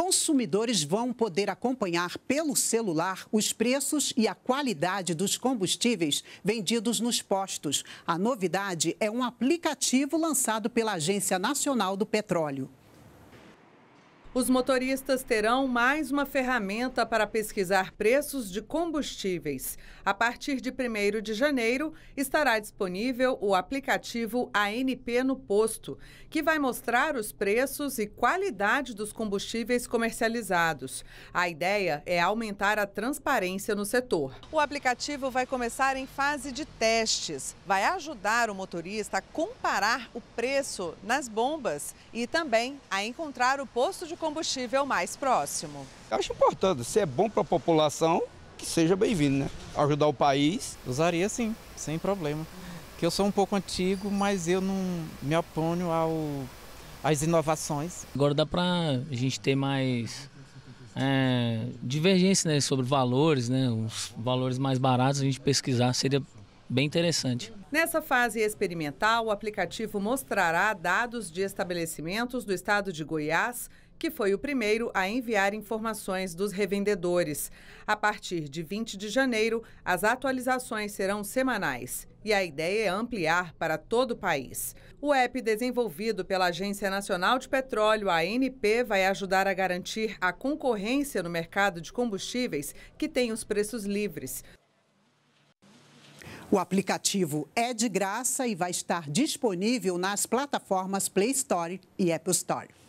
consumidores vão poder acompanhar pelo celular os preços e a qualidade dos combustíveis vendidos nos postos. A novidade é um aplicativo lançado pela Agência Nacional do Petróleo. Os motoristas terão mais uma ferramenta para pesquisar preços de combustíveis. A partir de 1 de janeiro, estará disponível o aplicativo ANP no Posto, que vai mostrar os preços e qualidade dos combustíveis comercializados. A ideia é aumentar a transparência no setor. O aplicativo vai começar em fase de testes. Vai ajudar o motorista a comparar o preço nas bombas e também a encontrar o posto de combustível mais próximo. Acho importante, se é bom para a população, que seja bem-vindo, né? Ajudar o país. Usaria sim, sem problema. Que eu sou um pouco antigo, mas eu não me oponho ao, às inovações. Agora dá para a gente ter mais é, divergência né, sobre valores, né? Os valores mais baratos a gente pesquisar seria bem interessante. Nessa fase experimental, o aplicativo mostrará dados de estabelecimentos do estado de Goiás que foi o primeiro a enviar informações dos revendedores. A partir de 20 de janeiro, as atualizações serão semanais e a ideia é ampliar para todo o país. O app desenvolvido pela Agência Nacional de Petróleo, a ANP, vai ajudar a garantir a concorrência no mercado de combustíveis que tem os preços livres. O aplicativo é de graça e vai estar disponível nas plataformas Play Store e Apple Store.